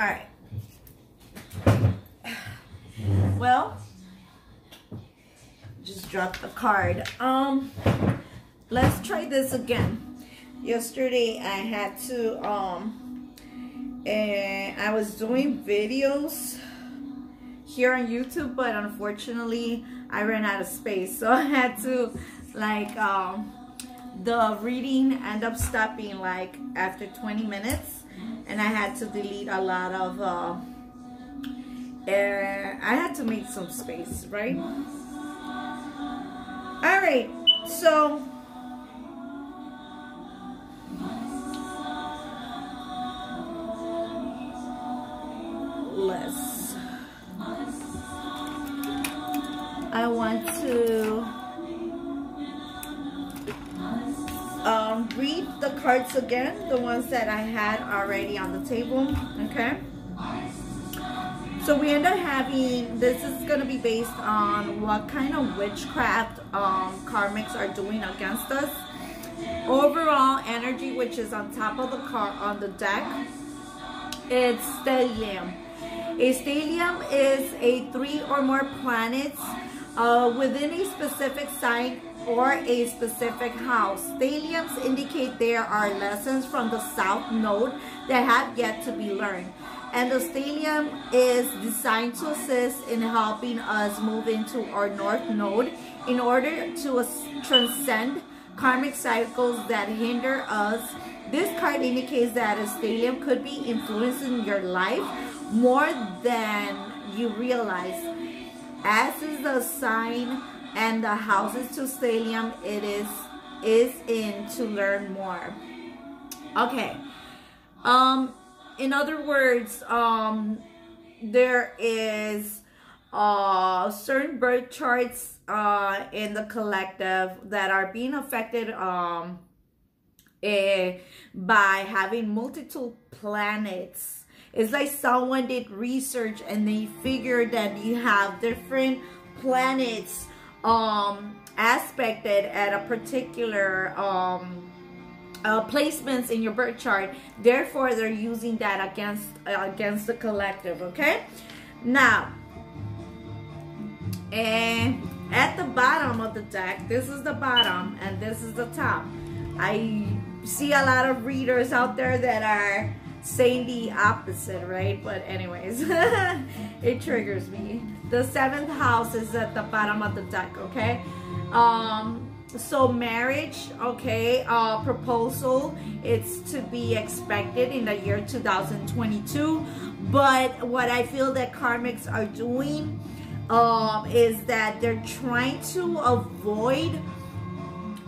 All right. Well, just dropped the card. Um, let's try this again. Yesterday I had to um, and I was doing videos here on YouTube, but unfortunately I ran out of space, so I had to like um the reading end up stopping like after 20 minutes and I had to delete a lot of uh, uh, I had to make some space right? All right so let's I want to um, read the cards again, the ones that I had already on the table, okay? So we end up having, this is going to be based on what kind of witchcraft um, karmics are doing against us. Overall energy, which is on top of the car on the deck, it's stellium. A stellium is a three or more planets uh, within a specific sign or a specific house. Stelliums indicate there are lessons from the south node that have yet to be learned. And the stellium is designed to assist in helping us move into our north node in order to transcend karmic cycles that hinder us. This card indicates that a stellium could be influencing your life more than you realize. As is the sign and the houses to stellium it is is in to learn more. Okay. Um in other words um there is uh certain birth charts uh in the collective that are being affected um eh, by having multiple planets. It's like someone did research and they figured that you have different planets um, aspected at a particular um, uh, placements in your birth chart. Therefore, they're using that against uh, against the collective. Okay. Now, and at the bottom of the deck, this is the bottom and this is the top. I see a lot of readers out there that are saying the opposite, right? But anyways, it triggers me. The seventh house is at the bottom of the deck, okay? Um, so marriage, okay, uh, proposal, it's to be expected in the year 2022. But what I feel that karmics are doing um, is that they're trying to avoid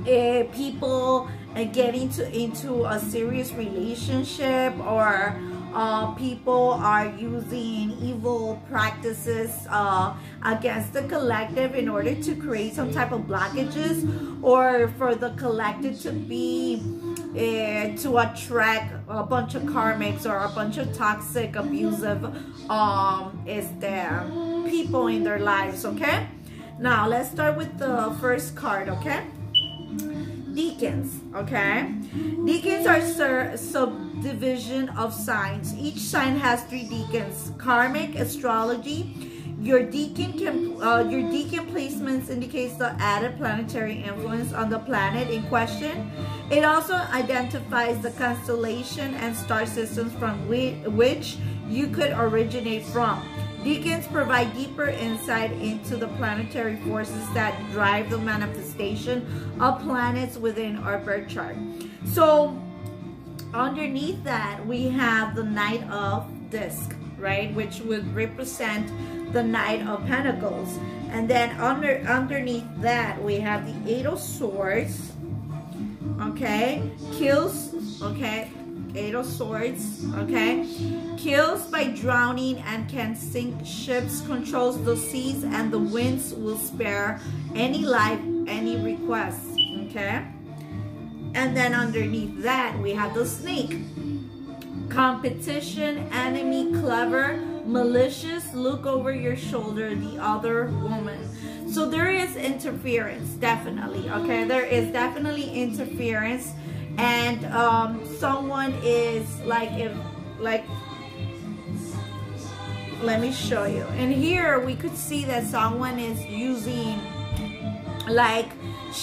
uh, people uh, getting to into a serious relationship or uh, people are using evil practices uh, against the collective in order to create some type of blockages or for the collective to be uh, to attract a bunch of karmics or a bunch of toxic abusive um is there people in their lives okay? Now let's start with the first card okay deacons okay? Deacons are subdivision of signs. Each sign has three deacons. Karmic astrology. Your deacon can uh, your deacon placements indicates the added planetary influence on the planet in question. It also identifies the constellation and star systems from which you could originate from Deacons provide deeper insight into the planetary forces that drive the manifestation of planets within our birth chart. So underneath that, we have the Knight of Disc, right? Which would represent the Knight of Pentacles. And then under underneath that, we have the Eight of Swords, okay? Kills, okay? Eight of Swords, okay? Kills by drowning and can sink ships, controls the seas and the winds, will spare any life, any request, okay? And then underneath that, we have the snake. Competition, enemy, clever, malicious, look over your shoulder, the other woman. So there is interference, definitely, okay? There is definitely interference and um, someone is like if like let me show you. And here we could see that someone is using like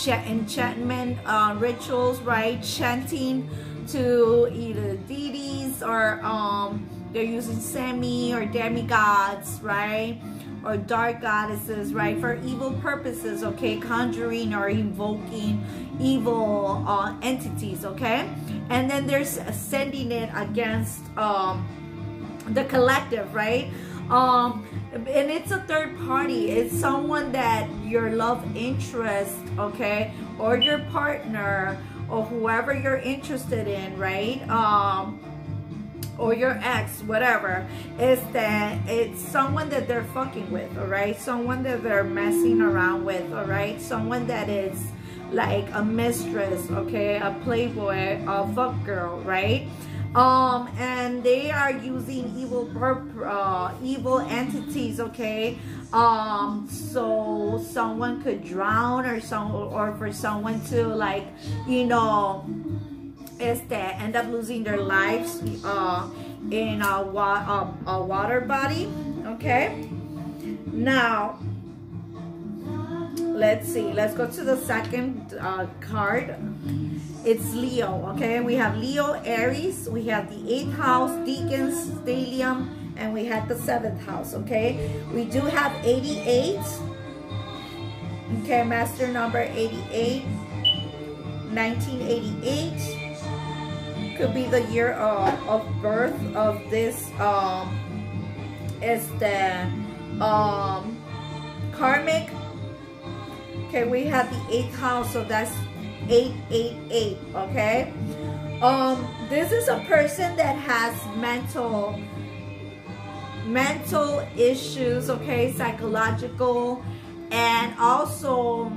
enchantment uh, rituals, right? Chanting to either deities or um, they're using semi or demigods, right? Or dark goddesses, right? For evil purposes, okay? Conjuring or invoking evil uh, entities, okay? And then there's sending it against um, the collective, right? Um, and it's a third party. It's someone that your love interest, okay, or your partner or whoever you're interested in, right? Um, or your ex, whatever, is that it's someone that they're fucking with, all right? Someone that they're messing around with, all right? Someone that is like a mistress, okay? A playboy, a fuck girl, right? um and they are using evil uh, evil entities okay um so someone could drown or some or for someone to like you know is that end up losing their lives uh in a, wa a, a water body okay now let's see let's go to the second uh, card it's Leo, okay? We have Leo, Aries, we have the eighth house, Deacons, Stellium, and we have the seventh house, okay? We do have 88, okay, master number 88, 1988, could be the year of, of birth of this, um, is the, um, karmic, okay, we have the eighth house, so that's 888 okay? Um this is a person that has mental mental issues okay psychological and also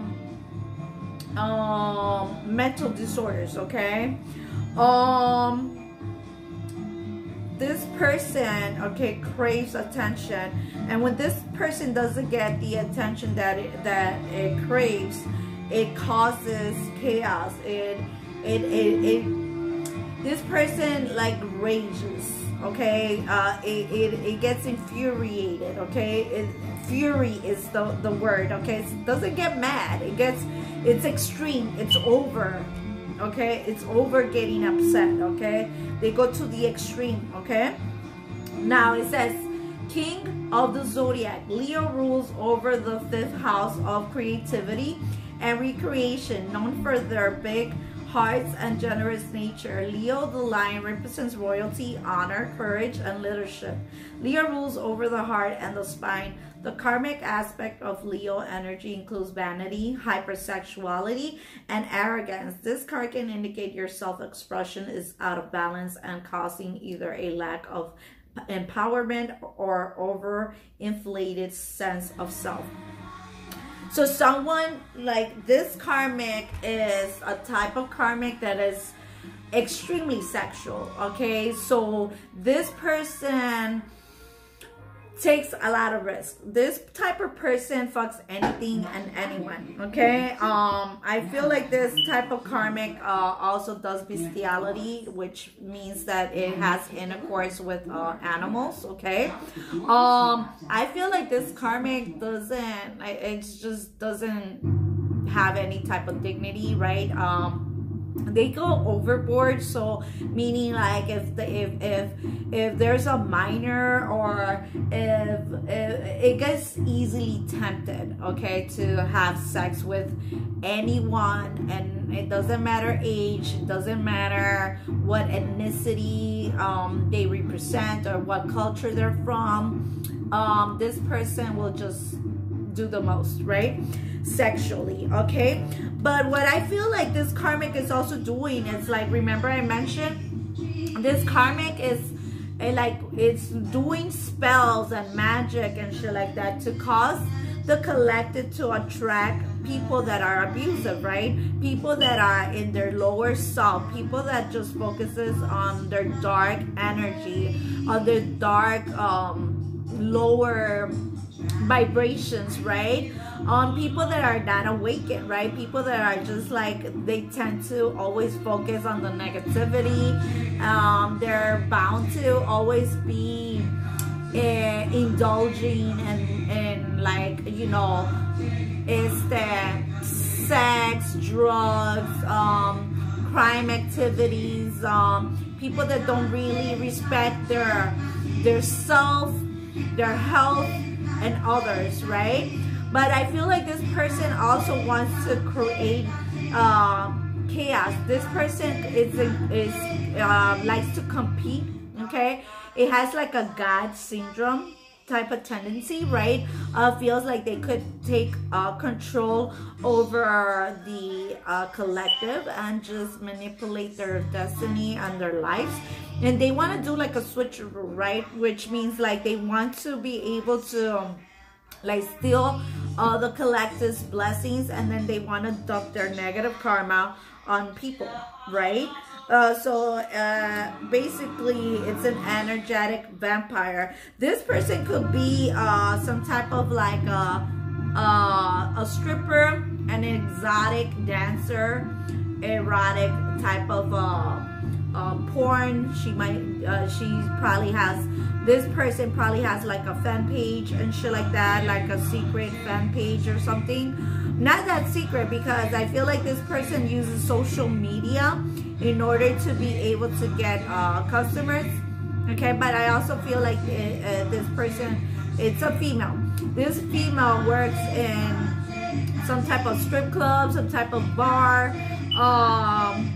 um mental disorders okay um this person okay craves attention. And when this person doesn't get the attention that it, that it craves it causes chaos. It it it, it this person like rages okay? Uh it, it it gets infuriated okay? It, fury is the the word okay? It doesn't get mad. It gets it's extreme. It's over okay it's over getting upset okay they go to the extreme okay now it says king of the zodiac leo rules over the fifth house of creativity and recreation, known for their big hearts and generous nature. Leo the lion represents royalty, honor, courage, and leadership. Leo rules over the heart and the spine. The karmic aspect of Leo energy includes vanity, hypersexuality, and arrogance. This card can indicate your self-expression is out of balance and causing either a lack of empowerment or over-inflated sense of self. So someone like this karmic is a type of karmic that is extremely sexual, okay? So this person takes a lot of risk. This type of person fucks anything and anyone, okay? Um, I feel like this type of karmic uh, also does bestiality, which means that it has intercourse with uh, animals, okay? Um, I feel like this karmic doesn't, it just doesn't have any type of dignity, right? Um, they go overboard so meaning like if the if if if there's a minor or if, if it gets easily tempted okay to have sex with anyone and it doesn't matter age it doesn't matter what ethnicity um, they represent or what culture they're from um, this person will just do the most right? Sexually okay but what i feel like this karmic is also doing is like remember i mentioned? This karmic is eh, like it's doing spells and magic and shit like that to cause the collective to attract people that are abusive right? People that are in their lower self. People that just focuses on their dark energy on their dark um lower vibrations right on people that are not awakened right? People that are just like they tend to always focus on the negativity. Um, they're bound to always be uh, indulging and and like you know is that sex drugs um crime activities um people that don't really respect their their self their health and others right but i feel like this person also wants to create uh, chaos this person is is uh, likes to compete okay it has like a god syndrome type of tendency, right? Uh, feels like they could take uh, control over the uh, collective and just manipulate their destiny and their lives. And they want to do like a switch, right? Which means like they want to be able to like steal all the collective's blessings and then they want to dump their negative karma on people, right? Uh, so uh, basically, it's an energetic vampire. This person could be uh, some type of like a, uh, a stripper, an exotic dancer, erotic type of uh, uh, porn. She might, she probably has, this person probably has like a fan page and shit like that, like a secret fan page or something. Not that secret because I feel like this person uses social media in order to be able to get uh, customers okay? But I also feel like uh, uh, this person it's a female. This female works in some type of strip club some type of bar um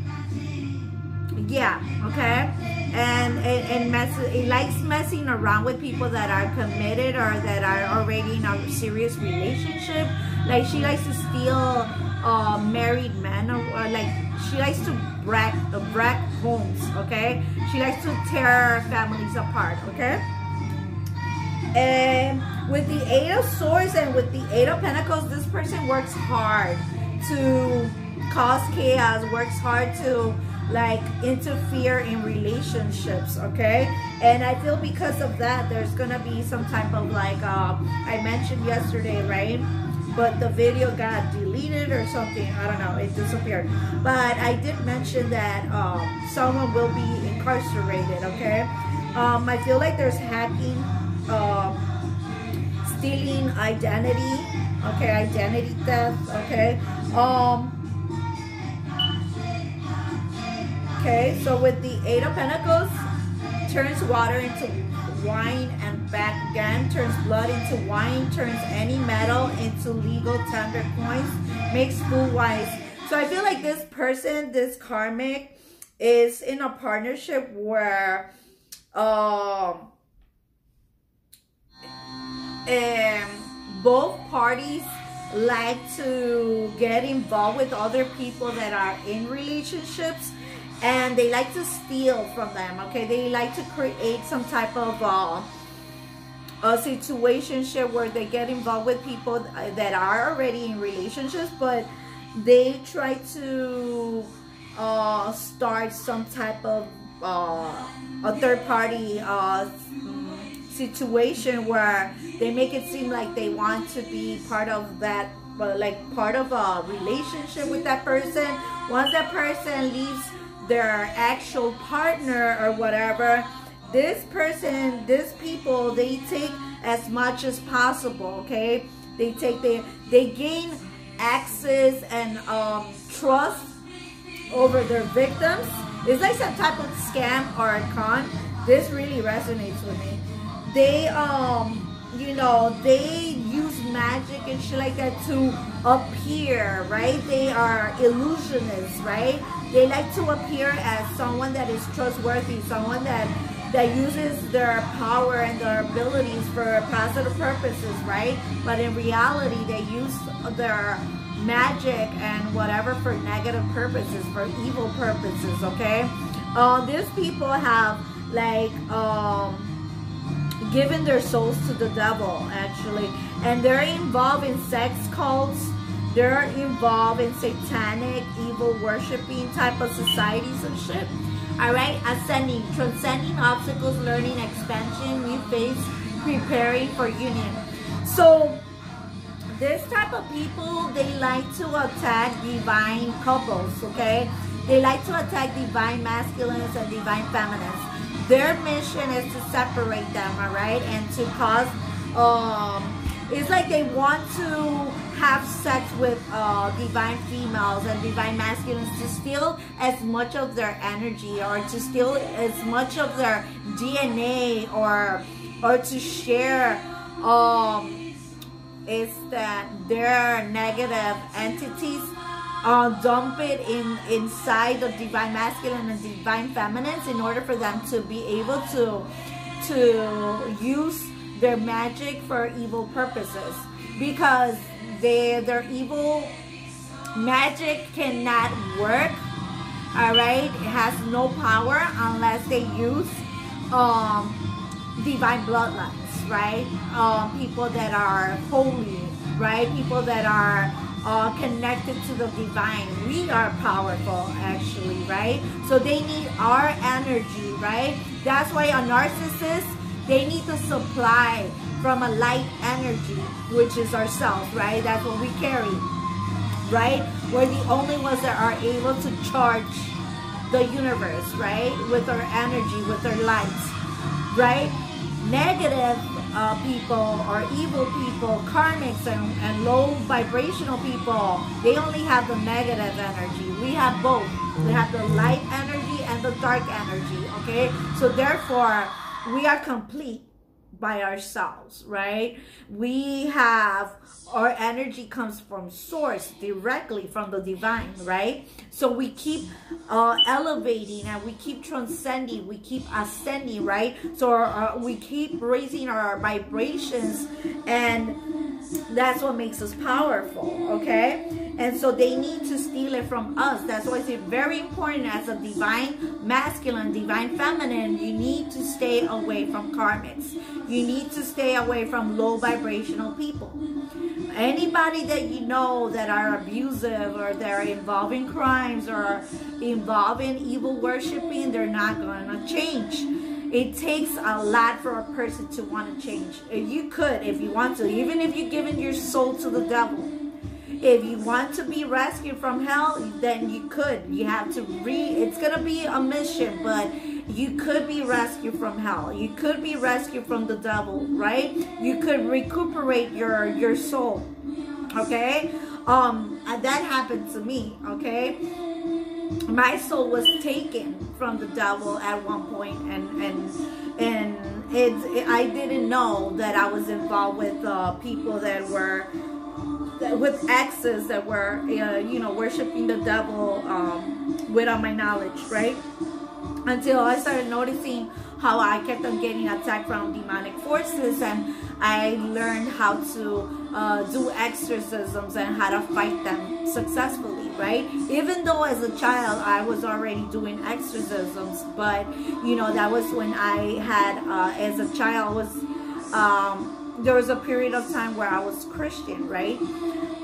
yeah okay and and, and mess, it likes messing around with people that are committed or that are already in a serious relationship like she likes to steal uh, married men or, or like she likes to wreck, wreck homes, okay? She likes to tear families apart, okay? And with the Eight of Swords and with the Eight of Pentacles, this person works hard to cause chaos, works hard to like interfere in relationships okay and i feel because of that there's gonna be some type of like uh, i mentioned yesterday right but the video got deleted or something. I don't know. It disappeared. But I did mention that um, someone will be incarcerated, okay? Um, I feel like there's hacking, um, stealing identity, okay? Identity theft, okay? Um, okay, so with the Eight of Pentacles, turns water into wine and back again, turns blood into wine, turns any metal into legal tender coins, makes fool wise. So I feel like this person, this karmic, is in a partnership where um, and both parties like to get involved with other people that are in relationships and they like to steal from them okay? They like to create some type of uh, a situation where they get involved with people that are already in relationships but they try to uh, start some type of uh, a third party uh, situation where they make it seem like they want to be part of that but like part of a relationship with that person. Once that person leaves their actual partner or whatever, this person, these people, they take as much as possible, okay? They take, they, they gain access and um, trust over their victims. It's like some type of scam or a con. This really resonates with me. They, um, you know, they use magic and shit like that to appear, right? They are illusionists, right? They like to appear as someone that is trustworthy, someone that that uses their power and their abilities for positive purposes, right? But in reality, they use their magic and whatever for negative purposes, for evil purposes, okay? Uh, these people have like um, given their souls to the devil, actually. And they're involved in sex cults, they're involved in satanic, evil worshiping type of societies and shit. Alright, ascending, transcending obstacles, learning, expansion, new phase, preparing for union. So, this type of people, they like to attack divine couples, okay? They like to attack divine masculines and divine feminines. their mission is to separate them, all right, and to cause. Um, it's like they want to have sex with uh, divine females and divine masculines to steal as much of their energy or to steal as much of their DNA or or to share um is that their negative entities uh, dump it in inside the divine masculine and divine feminines in order for them to be able to to use their magic for evil purposes because they their evil. Magic cannot work all right it has no power unless they use um divine bloodlines right? Um people that are holy right? People that are uh, connected to the divine. We are powerful actually right? So they need our energy right? That's why a narcissist they need to supply from a light energy, which is ourselves, right? That's what we carry, right? We're the only ones that are able to charge the universe, right? With our energy, with our lights, right? Negative uh, people or evil people, karmics and, and low vibrational people, they only have the negative energy. We have both. We have the light energy and the dark energy, okay? So therefore, we are complete by ourselves, right? We have our energy comes from source directly from the divine, right? So we keep uh, elevating and we keep transcending, we keep ascending, right? So our, our, we keep raising our vibrations and that's what makes us powerful, okay? And so they need to steal it from us. That's why it's very important as a divine masculine, divine feminine, you need to stay away from karmics. You need to stay away from low vibrational people. Anybody that you know that are abusive or they're involving crimes or involving evil worshiping, they're not going to change it takes a lot for a person to want to change. You could if you want to, even if you've given your soul to the devil. If you want to be rescued from hell, then you could. You have to re, it's to be a mission, but you could be rescued from hell. You could be rescued from the devil, right? You could recuperate your, your soul, okay? Um, that happened to me, okay? My soul was taken from the devil at one point and and and it's it, i didn't know that i was involved with uh, people that were with exes that were uh, you know worshiping the devil um, without my knowledge right? Until i started noticing how I kept on getting attacked from demonic forces and I learned how to uh, do exorcisms and how to fight them successfully, right? Even though as a child I was already doing exorcisms, but you know, that was when I had, uh, as a child was, um, there was a period of time where I was Christian, right?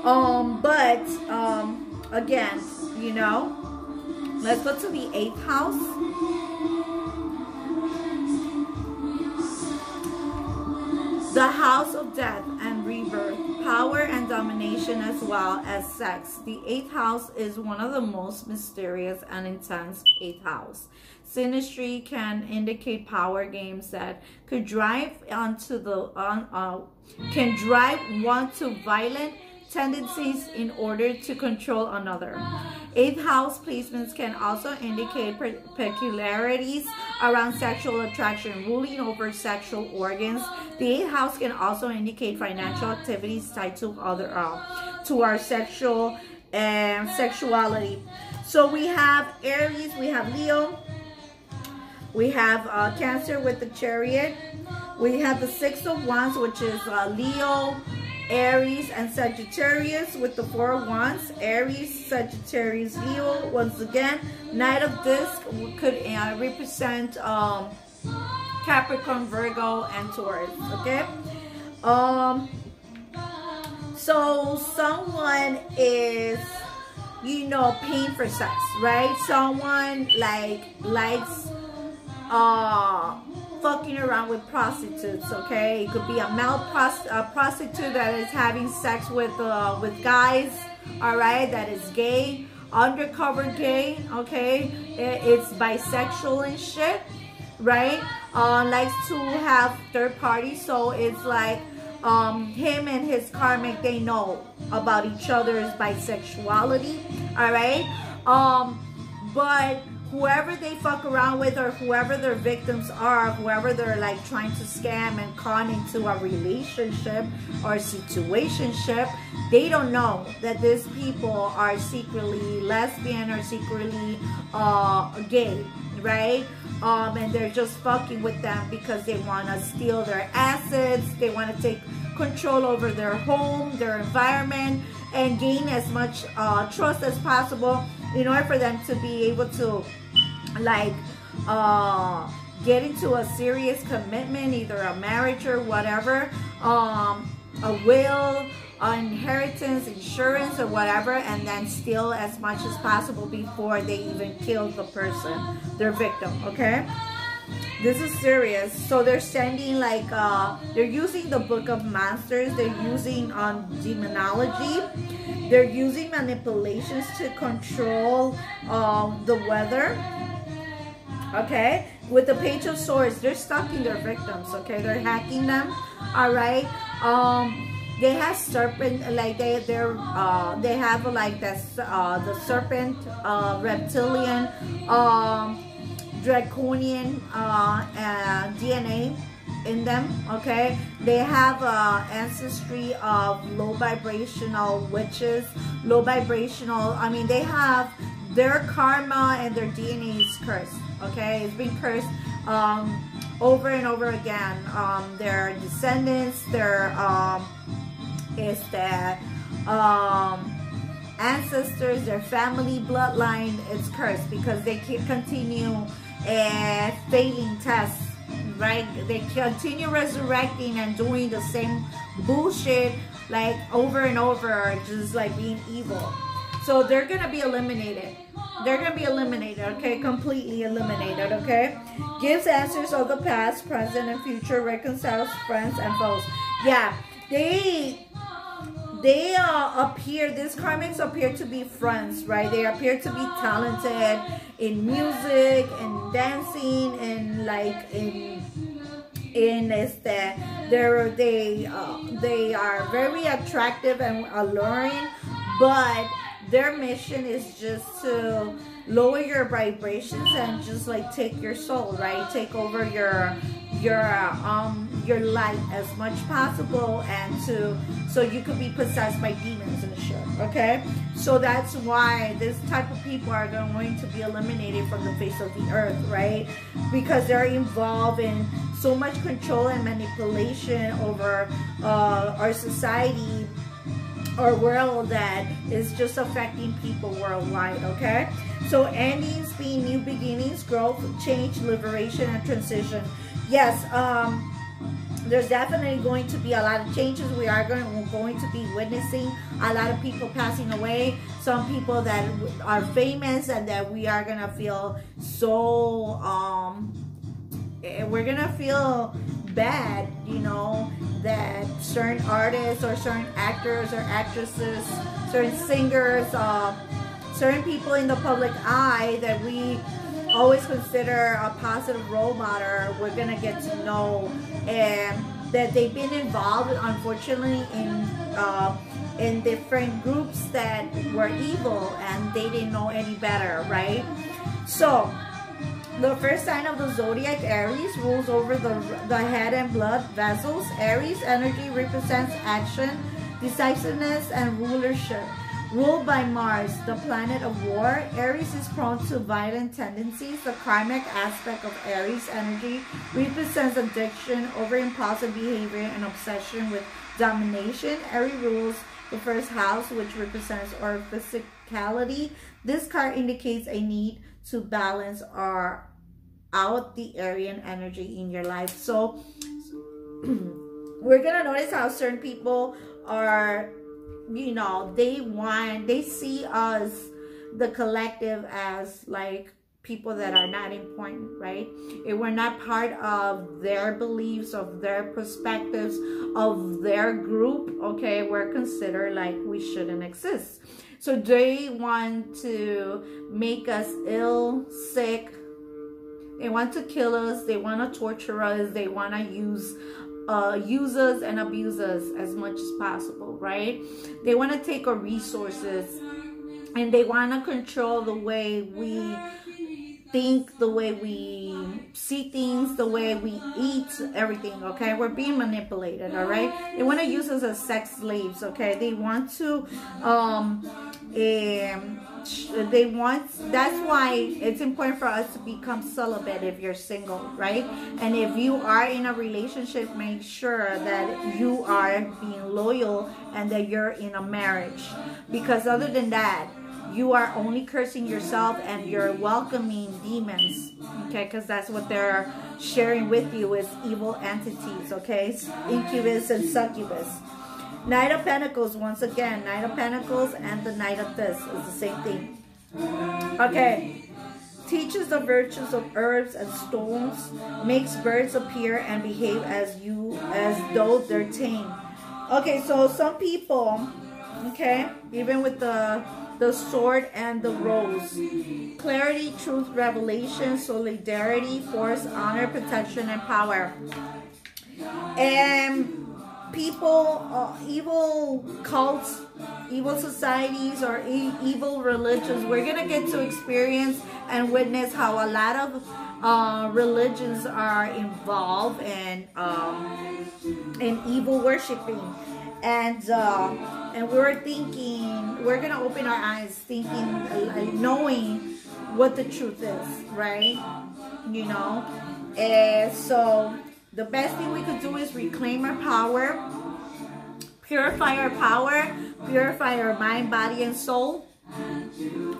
Um, but, um, again, you know, let's go to the eighth house. The house of death power and domination as well as sex. The eighth house is one of the most mysterious and intense eighth house. Sinistry can indicate power games that could drive onto the uh, uh, can drive one to violent tendencies in order to control another. Eighth house placements can also indicate peculiarities around sexual attraction, ruling over sexual organs. The eighth house can also indicate financial activities tied to other uh, to our sexual and um, sexuality. So we have Aries, we have Leo, we have uh, Cancer with the Chariot. We have the Six of Wands, which is uh, Leo, Aries and Sagittarius with the four wands. Aries, Sagittarius, Leo. Once again, Knight of Disc could uh, represent um, Capricorn, Virgo, and Taurus. Okay. Um. So someone is, you know, paying for sex, right? Someone like likes, uh fucking around with prostitutes, okay? It could be a male prost a prostitute that is having sex with uh, with guys, all right? That is gay, undercover gay, okay? It's bisexual and shit, right? Uh, likes to have third parties. So it's like um, him and his karmic, they know about each other's bisexuality, all right? Um, but whoever they fuck around with or whoever their victims are, whoever they're like trying to scam and con into a relationship or situationship, they don't know that these people are secretly lesbian or secretly uh, gay, right? Um, and they're just fucking with them because they want to steal their assets, they want to take control over their home, their environment, and gain as much uh, trust as possible in order for them to be able to like uh get into a serious commitment either a marriage or whatever um a will inheritance insurance or whatever and then steal as much as possible before they even kill the person their victim okay this is serious. So they're sending like uh they're using the book of monsters they're using um demonology. They're using manipulations to control um the weather. Okay? With the page of swords they're stalking their victims okay? They're hacking them. All right um they have serpent like they they're uh they have like this uh the serpent uh reptilian um draconian uh, uh dna in them okay? They have uh ancestry of low vibrational witches low vibrational i mean they have their karma and their dna is cursed okay? It's been cursed um, over and over again. Um, their descendants their um, is that um, ancestors their family bloodline is cursed because they continue failing tests right they continue resurrecting and doing the same bullshit like over and over just like being evil so they're gonna be eliminated they're to be eliminated, okay? Completely eliminated, okay? Gives answers of the past, present, and future, reconciles friends and foes. Yeah, they they uh, appear, these karmics appear to be friends, right? They appear to be talented in music, and dancing, and like in in is that they're they uh, they are very attractive and alluring, but their mission is just to lower your vibrations and just like take your soul right? Take over your your um your life as much possible and to so you could be possessed by demons and shit okay so that's why this type of people are going to be eliminated from the face of the earth right because they're involved in so much control and manipulation over uh, our society or world that is just affecting people worldwide, okay? So endings being new beginnings, growth, change, liberation, and transition. Yes, um, there's definitely going to be a lot of changes. We are going, going to be witnessing a lot of people passing away. Some people that are famous and that we are going to feel so, um, eh, we're going to feel bad, you know, that certain artists or certain actors or actresses, certain singers, uh, certain people in the public eye that we always consider a positive role model, we're gonna get to know and that they've been involved, unfortunately, in uh, in different groups that were evil and they didn't know any better, right? So the first sign of the zodiac, Aries, rules over the, the head and blood vessels. Aries energy represents action, decisiveness, and rulership. Ruled by Mars, the planet of war, Aries is prone to violent tendencies. The karmic aspect of Aries energy represents addiction, over impulsive behavior, and obsession with domination. Aries rules the first house, which represents our physicality. This card indicates a need to balance our out the Arian energy in your life. So we're gonna notice how certain people are, you know, they want, they see us, the collective, as like people that are not important, right? If we're not part of their beliefs, of their perspectives, of their group, okay, we're considered like we shouldn't exist. So they want to make us ill, sick, They want to kill us. They want to torture us. They want to use uh, use us and abusers as much as possible, right? They want to take our resources and they want to control the way we think, the way we see things, the way we eat, everything, okay? We're being manipulated, all right? They want to use us as sex slaves, okay? They want to, um, um they want that's why it's important for us to become celibate if you're single right? And if you are in a relationship make sure that you are being loyal and that you're in a marriage. Because other than that you are only cursing yourself and you're welcoming demons okay? Because that's what they're sharing with you is evil entities okay? Incubus and succubus Knight of Pentacles, once again, Knight of Pentacles and the Knight of this is the same thing. Okay. Teaches the virtues of herbs and stones, makes birds appear and behave as you as though they're tame. Okay, so some people, okay, even with the the sword and the rose. Clarity, truth, revelation, solidarity, force, honor, protection, and power. And people, uh, evil cults, evil societies, or e evil religions, we're going to get to experience and witness how a lot of uh, religions are involved in, um, in evil worshiping. And, uh, and we're thinking, we're going to open our eyes thinking, knowing what the truth is, right? You know? And so the best thing we could do is reclaim our power, purify our power, purify our mind, body, and soul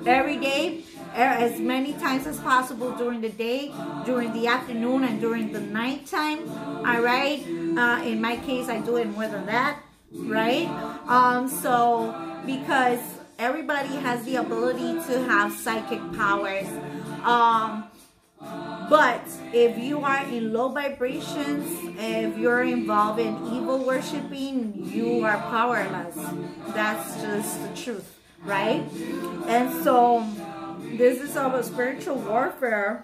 every day, as many times as possible during the day, during the afternoon, and during the nighttime. All right. Uh, in my case, I do it more than that. Right. Um. So because everybody has the ability to have psychic powers. Um but if you are in low vibrations, if you're involved in evil worshiping, you are powerless. That's just the truth, right? And so this is of a spiritual warfare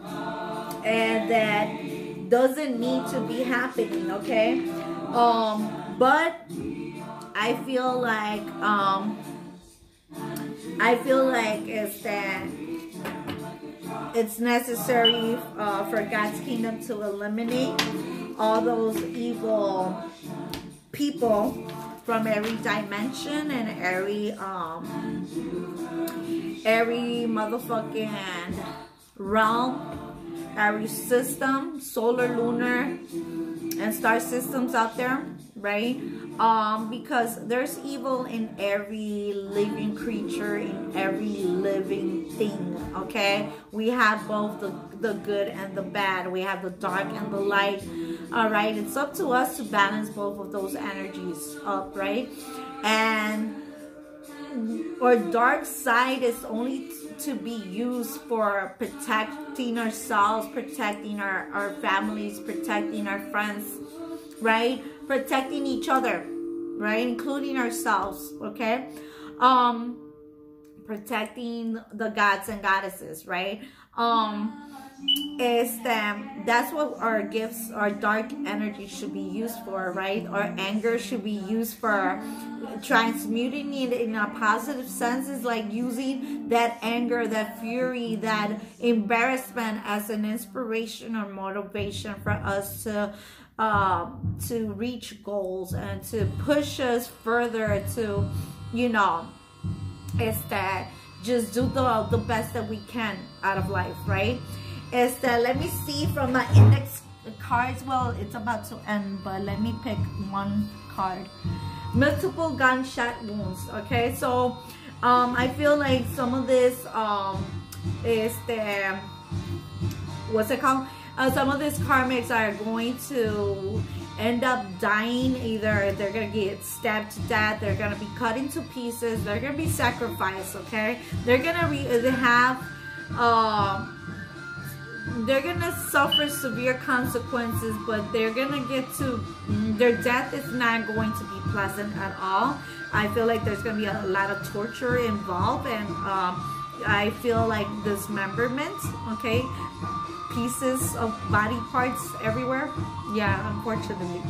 and that doesn't need to be happening, okay? Um, but I feel like um I feel like it's that it's necessary uh, for God's kingdom to eliminate all those evil people from every dimension and every um every motherfucking realm every system solar lunar and star systems out there right? Um because there's evil in every living creature in every living thing okay? We have both the the good and the bad. We have the dark and the light all right? It's up to us to balance both of those energies up right? And our dark side is only to be used for protecting ourselves protecting our our families protecting our friends right protecting each other, right? Including ourselves, okay? Um, protecting the gods and goddesses, right? Um, is that that's what our gifts, our dark energy should be used for, right? Our anger should be used for transmuting it in a positive sense is like using that anger, that fury, that embarrassment as an inspiration or motivation for us to um, to reach goals and to push us further to, you know, is that just do the, the best that we can out of life, right? Is that, let me see from my index cards, well, it's about to end, but let me pick one card. Multiple gunshot wounds, okay? So, um, I feel like some of this um, is the, what's it called? uh, some of these karmics are going to end up dying either they're gonna get stabbed to death they're gonna be cut into pieces they're gonna be sacrificed okay they're gonna have uh, they're gonna suffer severe consequences but they're gonna get to their death is not going to be pleasant at all i feel like there's gonna be a lot of torture involved and um, i feel like dismemberment okay pieces of body parts everywhere. Yeah, unfortunately.